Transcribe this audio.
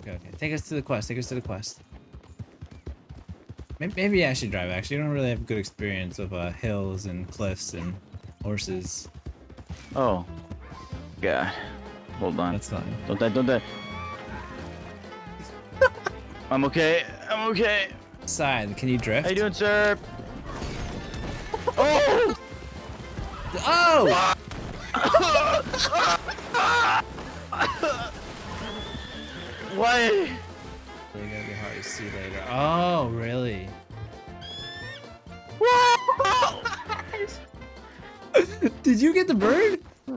Okay, okay. Take us to the quest. Take us to the quest. Maybe, maybe I should drive. Actually, I don't really have a good experience of uh, hills and cliffs and horses. Oh. God. Hold on. That's fine. Don't die, don't die. I'm okay. I'm okay. Side, can you drift? How you doing, sir? Oh! Oh! Why? Really gonna be hard to see later. Oh, really? Did you get the bird?